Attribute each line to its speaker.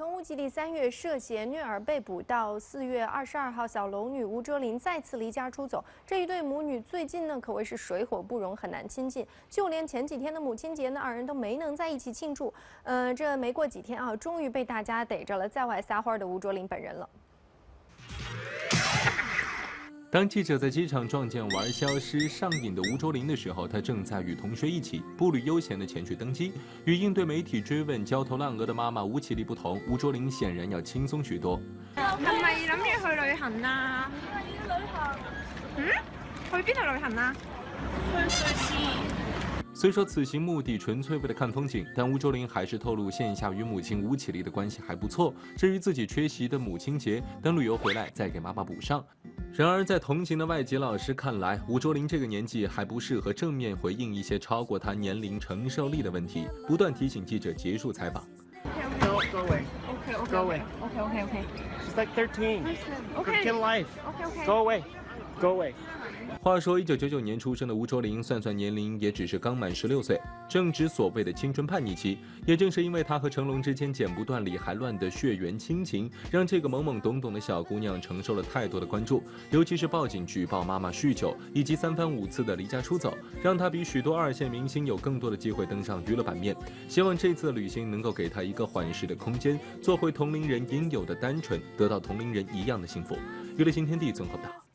Speaker 1: 从乌吉利三月涉嫌虐儿被捕到四月二十二号小龙女吴卓林再次离家出走，这一对母女最近呢可谓是水火不容，很难亲近。就连前几天的母亲节呢，二人都没能在一起庆祝。呃，这没过几天啊，终于被大家逮着了在外撒欢的吴卓林本人了。
Speaker 2: 当记者在机场撞见玩消失上瘾的吴卓林的时候，他正在与同学一起步履悠闲地前去登机。与应对媒体追问焦头烂额的妈妈吴绮莉不同，吴卓林显然要轻松许多。
Speaker 3: 係咪諗住去旅行啊？去旅行。嗯？去邊度旅行啊？
Speaker 2: 虽说此行目的纯粹为了看风景，但吴卓林还是透露线下与母亲吴绮莉的关系还不错。至于自己缺席的母亲节，等旅游回来再给妈妈补上。然而，在同行的外籍老师看来，吴卓林这个年纪还不适合正面回应一些超过他年龄承受力的问题，不断提醒记者结束采访。
Speaker 4: Go go away. Okay okay. Go away.
Speaker 3: Okay okay okay.
Speaker 4: She's like 13.
Speaker 3: Okay.
Speaker 4: In life.
Speaker 3: Okay okay.
Speaker 4: Go away. Go away.
Speaker 2: 话说，一九九九年出生的吴卓林，算算年龄也只是刚满十六岁，正值所谓的青春叛逆期。也正是因为他和成龙之间剪不断理还乱的血缘亲情，让这个懵懵懂懂的小姑娘承受了太多的关注。尤其是报警举报妈妈酗酒，以及三番五次的离家出走，让她比许多二线明星有更多的机会登上娱乐版面。希望这次的旅行能够给她一个缓释的空间，做回同龄人应有的单纯，得到同龄人一样的幸福。娱乐新天地综合报道。